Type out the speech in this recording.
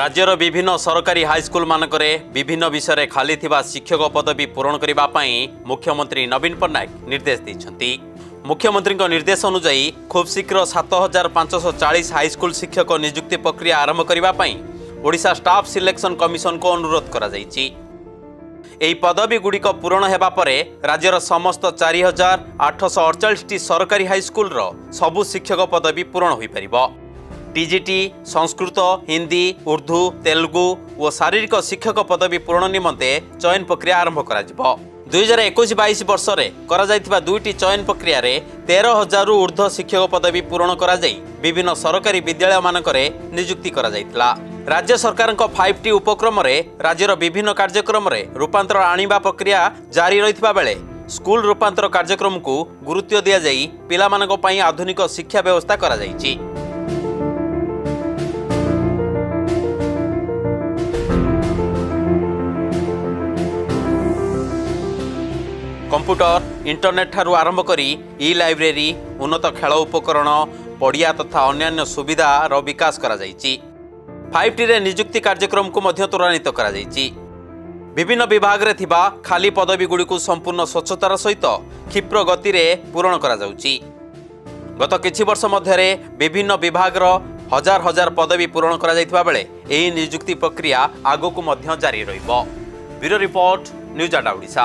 ରାଜ୍ୟର ବିଭିନ୍ନ ସରକାରୀ ହାଇସ୍କୁଲମାନଙ୍କରେ ବିଭିନ୍ନ ବିଷୟରେ ଖାଲି ଥିବା ଶିକ୍ଷକ ପଦବୀ ପୂରଣ କରିବା ପାଇଁ ମୁଖ୍ୟମନ୍ତ୍ରୀ ନବୀନ ପଟ୍ଟନାୟକ ନିର୍ଦ୍ଦେଶ ଦେଇଛନ୍ତି। ମୁଖ୍ୟମନ୍ତ୍ରୀଙ୍କ ନିର୍ଦ୍ଦେଶ ଅନୁଯାୟୀ ଖୁବ୍ ଶୀଘ୍ର ସାତ ହଜାର ପାଞ୍ଚଶହ ଚାଳିଶ ହାଇସ୍କୁଲ ଶିକ୍ଷକ ନିଯୁକ୍ତି ପ୍ରକ୍ରିୟା ଆରମ୍ଭ କରିବା ପାଇଁ ଓଡ଼ିଶା ଷ୍ଟାଫ୍ ସିଲେକ୍ସନ୍ କମିଶନଙ୍କୁ ଅନୁରୋଧ କରାଯାଇଛି। ଏହି ପଦବୀଗୁଡ଼ିକ ପୂରଣ ହେବା ପରେ ରାଜ୍ୟର ସମସ୍ତ ଚାରି ହଜାର ଆଠଶହ ଅଡ଼ଚାଳିଶଟି ସରକାରୀ ହାଇସ୍କୁଲର ସବୁ ଶିକ୍ଷକ ପଦବୀ ପୂରଣ ହୋଇପାରିବ। ଟିଜିଟି ସଂସ୍କୃତ ହିନ୍ଦୀ ଉର୍ଦ୍ଦୁ ତେଲୁଗୁ ଓ ଶାରୀରିକ ଶିକ୍ଷକ ପଦବୀ ପୂରଣ ନିମନ୍ତେ ଚୟନ ପ୍ରକ୍ରିୟା ଆରମ୍ଭ କରାଯିବ। ଦୁଇହଜାର ଏକୋଇଶ ବାଇଶ ବର୍ଷରେ କରାଯାଇଥିବା ଦୁଇଟି ଚୟନ ପ୍ରକ୍ରିୟାରେ ତେର ହଜାରରୁ ଉର୍ଦ୍ଧ୍ୱ ଶିକ୍ଷକ ପଦବୀ ପୂରଣ କରାଯାଇ ବିଭିନ୍ନ ସରକାରୀ ବିଦ୍ୟାଳୟମାନଙ୍କରେ ନିଯୁକ୍ତି କରାଯାଇଥିଲା। ରାଜ୍ୟ ସରକାରଙ୍କ ଫାଇଭ୍ ଟି ଉପକ୍ରମରେ ରାଜ୍ୟର ବିଭିନ୍ନ କାର୍ଯ୍ୟକ୍ରମରେ ରୂପାନ୍ତର ଆଣିବା ପ୍ରକ୍ରିୟା ଜାରି ରହିଥିବା ବେଳେ ସ୍କୁଲ ରୂପାନ୍ତର କାର୍ଯ୍ୟକ୍ରମକୁ ଗୁରୁତ୍ୱ ଦିଆଯାଇ ପିଲାମାନଙ୍କ ପାଇଁ ଆଧୁନିକ ଶିକ୍ଷା ବ୍ୟବସ୍ଥା କରାଯାଇଛି କମ୍ପ୍ୟୁଟର ଇଣ୍ଟରନେଟ୍ ଠାରୁ ଆରମ୍ଭ କରି ଇ ଲାଇବ୍ରେରୀ ଉନ୍ନତ ଖେଳ ଉପକରଣ ପଡ଼ିଆ ତଥା ଅନ୍ୟାନ୍ୟ ସୁବିଧାର ବିକାଶ କରାଯାଇଛି ଫାଇଭ୍ ଟିରେ ନିଯୁକ୍ତି କାର୍ଯ୍ୟକ୍ରମକୁ ମଧ୍ୟ ତ୍ୱରାନ୍ୱିତ କରାଯାଇଛି। ବିଭିନ୍ନ ବିଭାଗରେ ଥିବା ଖାଲି ପଦବୀଗୁଡ଼ିକୁ ସମ୍ପୂର୍ଣ୍ଣ ସ୍ୱଚ୍ଛତାର ସହିତ କ୍ଷିପ୍ର ଗତିରେ ପୂରଣ କରାଯାଉଛି। ଗତ କିଛି ବର୍ଷ ମଧ୍ୟରେ ବିଭିନ୍ନ ବିଭାଗର ହଜାର ହଜାର ପଦବୀ ପୂରଣ କରାଯାଇଥିବା ବେଳେ ଏହି ନିଯୁକ୍ତି ପ୍ରକ୍ରିୟା ଆଗକୁ ମଧ୍ୟ ଜାରି ରହିବ। Bureau report news Adda Odisha.